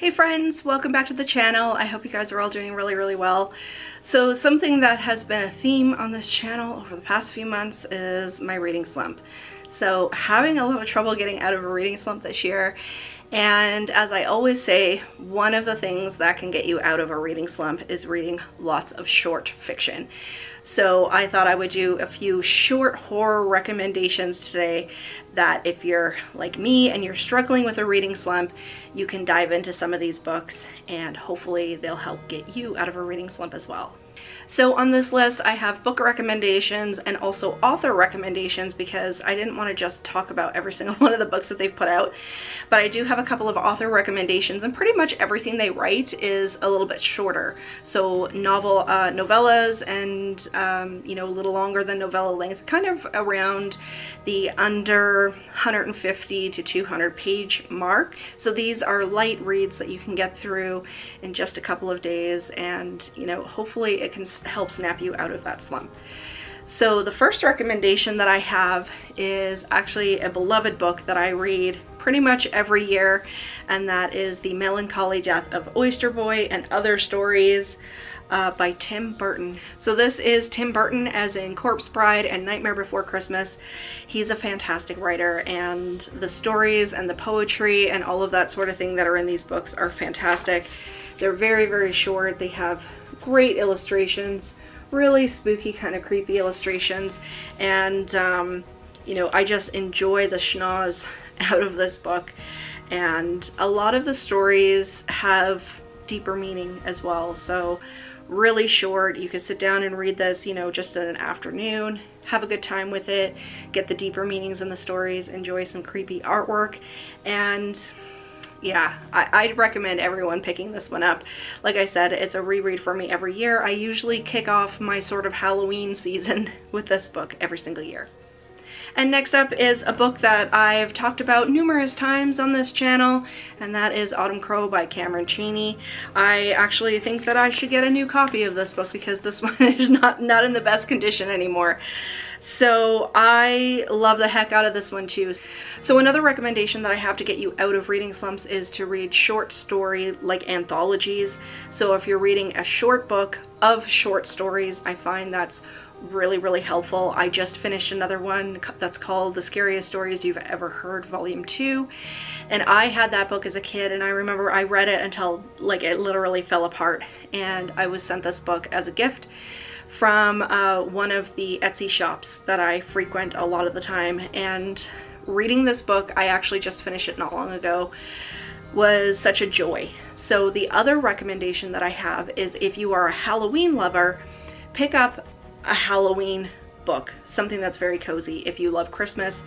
Hey friends, welcome back to the channel. I hope you guys are all doing really, really well. So something that has been a theme on this channel over the past few months is my reading slump. So having a lot of trouble getting out of a reading slump this year. And as I always say, one of the things that can get you out of a reading slump is reading lots of short fiction. So I thought I would do a few short horror recommendations today that if you're like me and you're struggling with a reading slump, you can dive into some of these books and hopefully they'll help get you out of a reading slump as well. So on this list, I have book recommendations and also author recommendations because I didn't want to just talk about every single one of the books that they've put out, but I do have a couple of author recommendations and pretty much everything they write is a little bit shorter. So novel uh, novellas and, um, you know, a little longer than novella length, kind of around the under 150 to 200 page mark. So these are light reads that you can get through in just a couple of days and, you know, hopefully can help snap you out of that slump. So the first recommendation that I have is actually a beloved book that I read pretty much every year, and that is The Melancholy Death of Oyster Boy and Other Stories uh, by Tim Burton. So this is Tim Burton as in Corpse Bride and Nightmare Before Christmas. He's a fantastic writer and the stories and the poetry and all of that sort of thing that are in these books are fantastic. They're very, very short. They have great illustrations, really spooky kind of creepy illustrations. And, um, you know, I just enjoy the schnoz out of this book. And a lot of the stories have deeper meaning as well. So really short. You could sit down and read this, you know, just in an afternoon, have a good time with it, get the deeper meanings in the stories, enjoy some creepy artwork, and yeah, I, would recommend everyone picking this one up. Like I said, it's a reread for me every year. I usually kick off my sort of Halloween season with this book every single year. And next up is a book that I've talked about numerous times on this channel, and that is Autumn Crow by Cameron Chaney. I actually think that I should get a new copy of this book because this one is not, not in the best condition anymore. So I love the heck out of this one too. So another recommendation that I have to get you out of reading slumps is to read short story like anthologies. So if you're reading a short book of short stories, I find that's really, really helpful. I just finished another one that's called The Scariest Stories You've Ever Heard, Volume 2. And I had that book as a kid and I remember I read it until like it literally fell apart. And I was sent this book as a gift from uh, one of the Etsy shops that I frequent a lot of the time. And reading this book, I actually just finished it not long ago, was such a joy. So the other recommendation that I have is if you are a Halloween lover, pick up a Halloween book, something that's very cozy. If you love Christmas,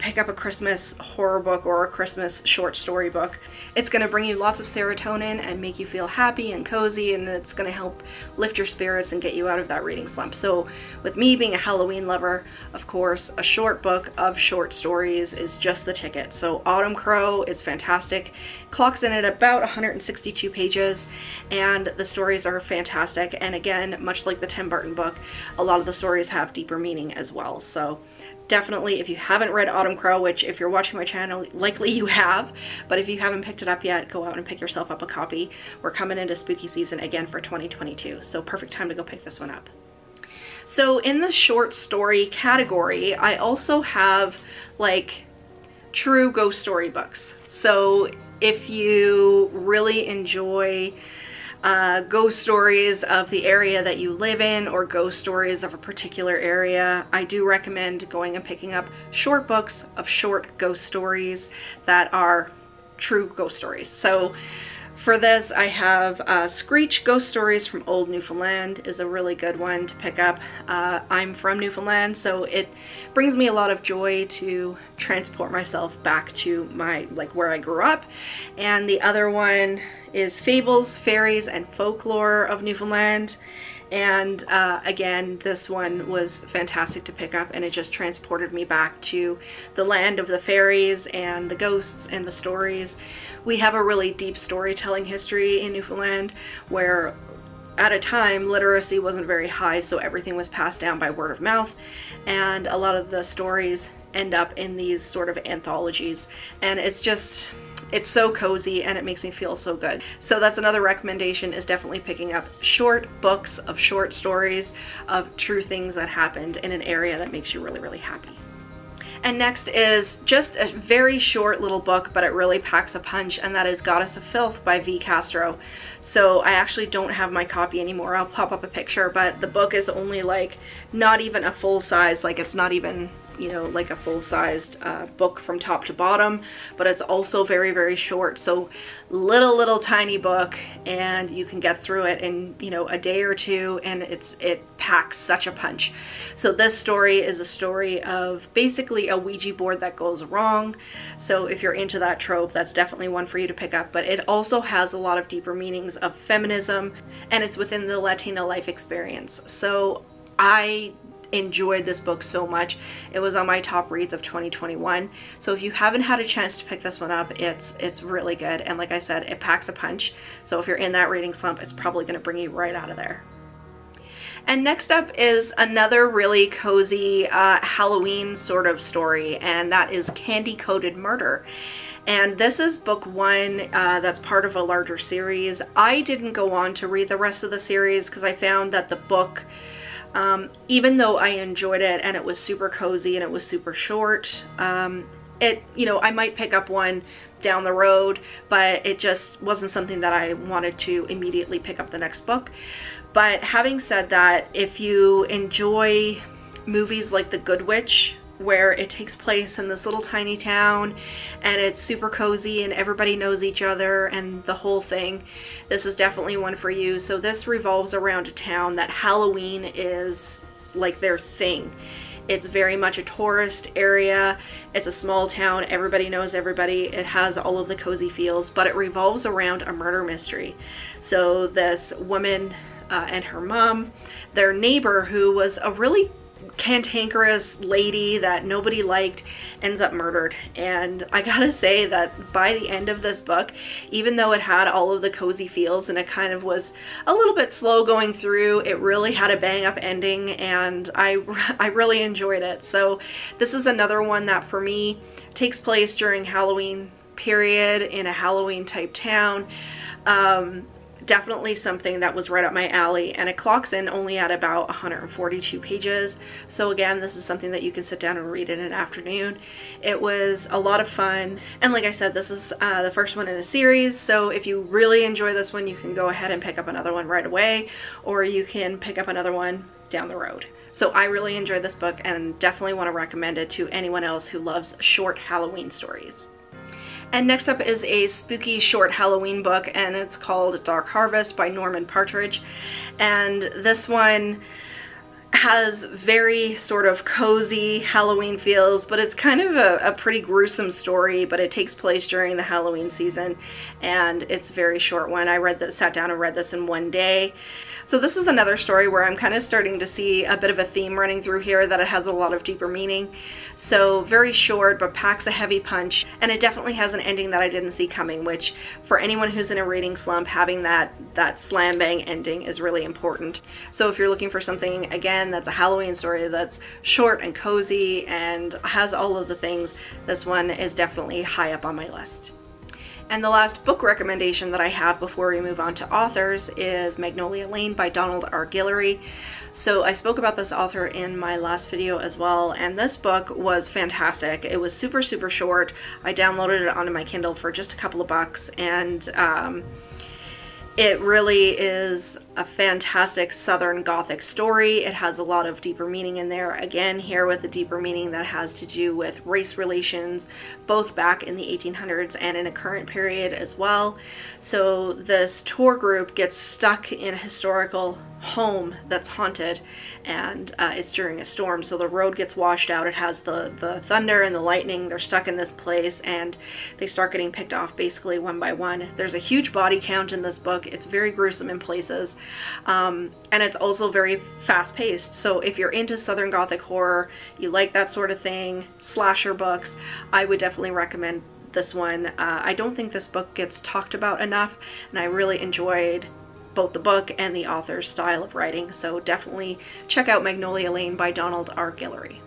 pick up a Christmas horror book or a Christmas short story book. It's going to bring you lots of serotonin and make you feel happy and cozy and it's going to help lift your spirits and get you out of that reading slump. So with me being a Halloween lover, of course, a short book of short stories is just the ticket. So Autumn Crow is fantastic. Clocks in at about 162 pages and the stories are fantastic. And again, much like the Tim Burton book, a lot of the stories have deeper meaning as well. So definitely if you haven't read Autumn Crow, which if you're watching my channel, likely you have, but if you haven't picked it up yet, go out and pick yourself up a copy. We're coming into spooky season again for 2022, so perfect time to go pick this one up. So in the short story category, I also have like true ghost story books. So if you really enjoy uh, ghost stories of the area that you live in or ghost stories of a particular area, I do recommend going and picking up short books of short ghost stories that are true ghost stories. So for this, I have uh, Screech Ghost Stories from Old Newfoundland is a really good one to pick up. Uh, I'm from Newfoundland, so it brings me a lot of joy to transport myself back to my, like where I grew up. And the other one is Fables, Fairies, and Folklore of Newfoundland. And uh, again, this one was fantastic to pick up and it just transported me back to the land of the fairies and the ghosts and the stories. We have a really deep storytelling history in Newfoundland where at a time literacy wasn't very high so everything was passed down by word of mouth and a lot of the stories end up in these sort of anthologies and it's just it's so cozy and it makes me feel so good. So that's another recommendation is definitely picking up short books of short stories of true things that happened in an area that makes you really, really happy. And next is just a very short little book, but it really packs a punch, and that is Goddess of Filth by V. Castro. So I actually don't have my copy anymore. I'll pop up a picture, but the book is only like not even a full size, like it's not even you know, like a full-sized uh, book from top to bottom, but it's also very, very short. So little, little tiny book and you can get through it in, you know, a day or two and it's it packs such a punch. So this story is a story of basically a Ouija board that goes wrong. So if you're into that trope, that's definitely one for you to pick up. But it also has a lot of deeper meanings of feminism and it's within the Latina life experience. So I enjoyed this book so much. It was on my top reads of 2021. So if you haven't had a chance to pick this one up, it's it's really good. And like I said, it packs a punch. So if you're in that reading slump, it's probably gonna bring you right out of there. And next up is another really cozy uh, Halloween sort of story, and that is Candy Coated Murder. And this is book one uh, that's part of a larger series. I didn't go on to read the rest of the series because I found that the book um, even though I enjoyed it and it was super cozy and it was super short, um, it, you know, I might pick up one down the road, but it just wasn't something that I wanted to immediately pick up the next book. But having said that, if you enjoy movies like The Good Witch, where it takes place in this little tiny town and it's super cozy and everybody knows each other and the whole thing. This is definitely one for you. So this revolves around a town that Halloween is like their thing. It's very much a tourist area. It's a small town. Everybody knows everybody. It has all of the cozy feels, but it revolves around a murder mystery. So this woman uh, and her mom, their neighbor who was a really cantankerous lady that nobody liked ends up murdered. And I gotta say that by the end of this book even though it had all of the cozy feels and it kind of was a little bit slow going through it really had a bang up ending and I, I really enjoyed it. So this is another one that for me takes place during Halloween period in a Halloween type town. Um, definitely something that was right up my alley and it clocks in only at about 142 pages. So again this is something that you can sit down and read in an afternoon. It was a lot of fun and like I said this is uh, the first one in a series so if you really enjoy this one you can go ahead and pick up another one right away or you can pick up another one down the road. So I really enjoyed this book and definitely want to recommend it to anyone else who loves short Halloween stories. And next up is a spooky short Halloween book and it's called Dark Harvest by Norman Partridge. And this one has very sort of cozy Halloween feels, but it's kind of a, a, pretty gruesome story, but it takes place during the Halloween season, and it's a very short one. I read this, sat down and read this in one day. So this is another story where I'm kind of starting to see a bit of a theme running through here that it has a lot of deeper meaning. So very short, but packs a heavy punch. And it definitely has an ending that I didn't see coming, which for anyone who's in a reading slump, having that, that slam bang ending is really important. So if you're looking for something, again, that's a Halloween story that's short and cozy and has all of the things, this one is definitely high up on my list. And the last book recommendation that I have before we move on to authors is Magnolia Lane by Donald R. Guillory. So I spoke about this author in my last video as well, and this book was fantastic. It was super, super short. I downloaded it onto my Kindle for just a couple of bucks, and um, it really is a fantastic Southern Gothic story. It has a lot of deeper meaning in there. Again, here with the deeper meaning that has to do with race relations, both back in the 1800s and in a current period as well. So this tour group gets stuck in a historical home that's haunted and uh, it's during a storm so the road gets washed out it has the the thunder and the lightning they're stuck in this place and they start getting picked off basically one by one there's a huge body count in this book it's very gruesome in places um, and it's also very fast paced. So if you're into Southern Gothic horror, you like that sort of thing, slasher books, I would definitely recommend this one. Uh, I don't think this book gets talked about enough and I really enjoyed both the book and the author's style of writing. So definitely check out Magnolia Lane by Donald R. Guillory.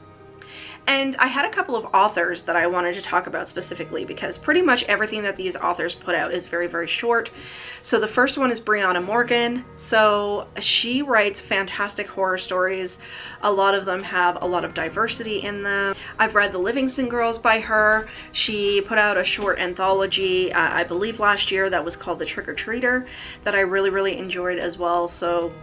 And I had a couple of authors that I wanted to talk about specifically because pretty much everything that these authors put out is very, very short. So the first one is Briana Morgan. So she writes fantastic horror stories. A lot of them have a lot of diversity in them. I've read The Livingston Girls by her. She put out a short anthology, uh, I believe last year, that was called The Trick or Treater that I really, really enjoyed as well. So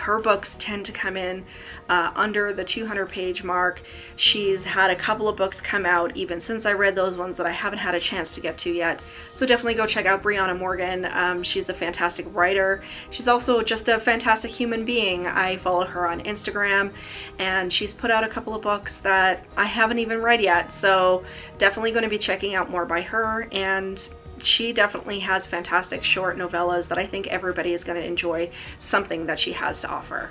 her books tend to come in uh, under the 200 page mark. She's had a couple of books come out even since I read those ones that I haven't had a chance to get to yet. So definitely go check out Briana Morgan. Um, she's a fantastic writer. She's also just a fantastic human being. I follow her on Instagram and she's put out a couple of books that I haven't even read yet. So definitely going to be checking out more by her and she definitely has fantastic short novellas that I think everybody is going to enjoy something that she has to offer.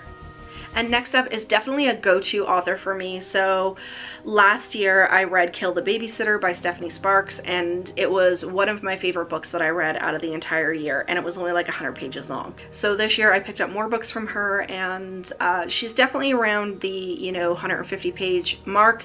And next up is definitely a go-to author for me. So last year I read Kill the Babysitter by Stephanie Sparks and it was one of my favorite books that I read out of the entire year and it was only like 100 pages long. So this year I picked up more books from her and uh, she's definitely around the, you know, 150 page mark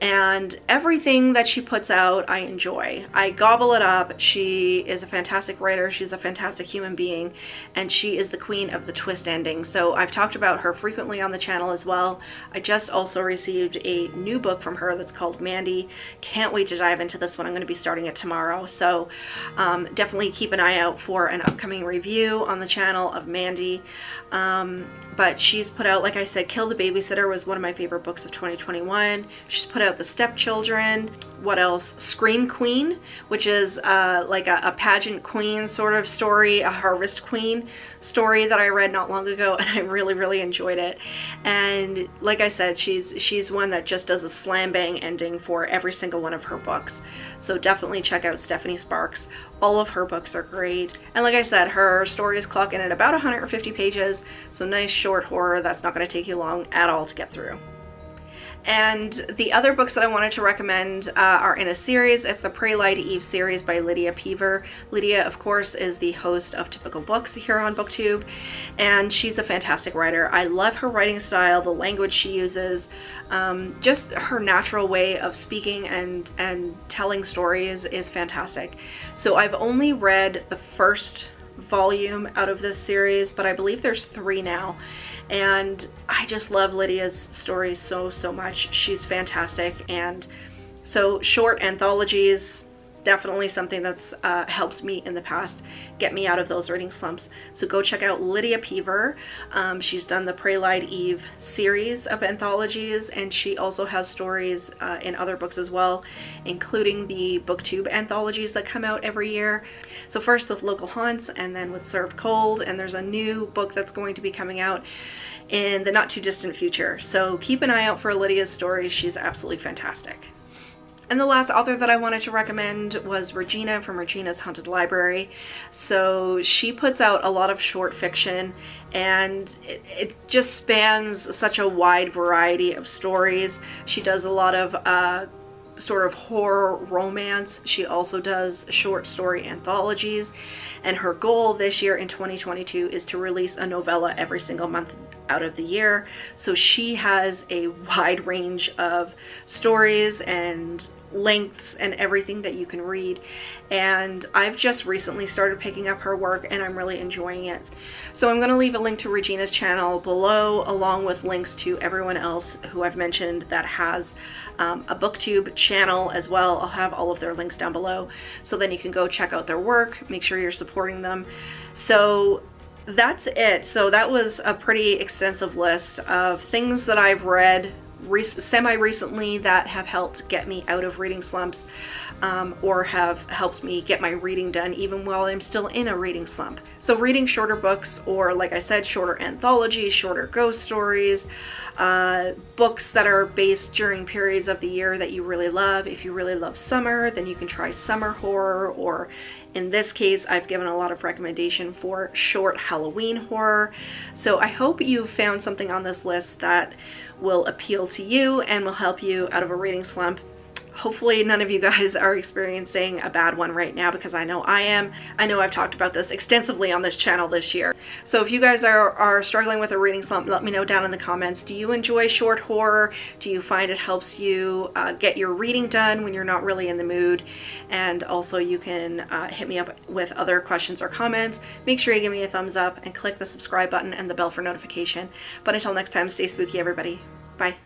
and everything that she puts out I enjoy. I gobble it up. She is a fantastic writer. She's a fantastic human being and she is the queen of the twist ending. So I've talked about her frequently on the channel as well. I just also received a new book from her that's called Mandy. Can't wait to dive into this one. I'm going to be starting it tomorrow. So um, definitely keep an eye out for an upcoming review on the channel of Mandy. Um, but she's put out, like I said, Kill the Babysitter was one of my favorite books of 2021. She's put out The Stepchildren. What else? Scream Queen, which is uh, like a, a pageant queen sort of story, a harvest queen story that I read not long ago and I really, really enjoyed it. And like I said, she's she's one that just does a slam bang ending for every single one of her books. So definitely check out Stephanie Sparks. All of her books are great. And like I said, her stories clock in at about 150 pages. So nice short horror that's not going to take you long at all to get through. And the other books that I wanted to recommend uh, are in a series. It's the to Eve series by Lydia Peever. Lydia, of course, is the host of Typical Books here on BookTube, and she's a fantastic writer. I love her writing style, the language she uses, um, just her natural way of speaking and, and telling stories is fantastic. So I've only read the first volume out of this series, but I believe there's three now and I just love Lydia's stories so, so much. She's fantastic. And so short anthologies, definitely something that's uh, helped me in the past get me out of those reading slumps. So go check out Lydia Peever. Um, she's done the Pray Lied Eve series of anthologies and she also has stories uh, in other books as well, including the booktube anthologies that come out every year. So first with Local Haunts and then with Served Cold and there's a new book that's going to be coming out in the not too distant future. So keep an eye out for Lydia's stories. She's absolutely fantastic. And the last author that I wanted to recommend was Regina from Regina's Haunted Library. So she puts out a lot of short fiction and it, it just spans such a wide variety of stories. She does a lot of uh, sort of horror romance. She also does short story anthologies and her goal this year in 2022 is to release a novella every single month out of the year. So she has a wide range of stories and lengths and everything that you can read and I've just recently started picking up her work and I'm really enjoying it. So I'm going to leave a link to Regina's channel below along with links to everyone else who I've mentioned that has um, a booktube channel as well. I'll have all of their links down below so then you can go check out their work, make sure you're supporting them. So that's it. So that was a pretty extensive list of things that I've read semi-recently that have helped get me out of reading slumps um, or have helped me get my reading done even while I'm still in a reading slump. So reading shorter books or like I said, shorter anthologies, shorter ghost stories, uh, books that are based during periods of the year that you really love. If you really love summer, then you can try summer horror or in this case, I've given a lot of recommendation for short Halloween horror. So I hope you found something on this list that will appeal to you and will help you out of a reading slump hopefully none of you guys are experiencing a bad one right now because I know I am. I know I've talked about this extensively on this channel this year. So if you guys are, are struggling with a reading slump, let me know down in the comments. Do you enjoy short horror? Do you find it helps you uh, get your reading done when you're not really in the mood? And also you can uh, hit me up with other questions or comments. Make sure you give me a thumbs up and click the subscribe button and the bell for notification. But until next time, stay spooky everybody. Bye.